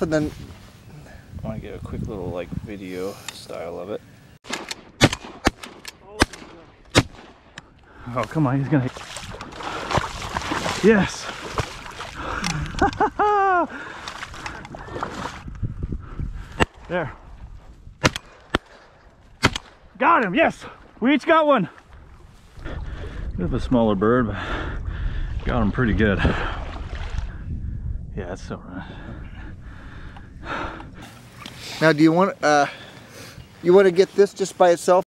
and then I want to get a quick little like video style of it. Oh, come on, he's gonna. Yes! there. Got him, yes! We each got one. Bit of a smaller bird, but got him pretty good. Yeah, it's so right. Now do you want uh you want to get this just by itself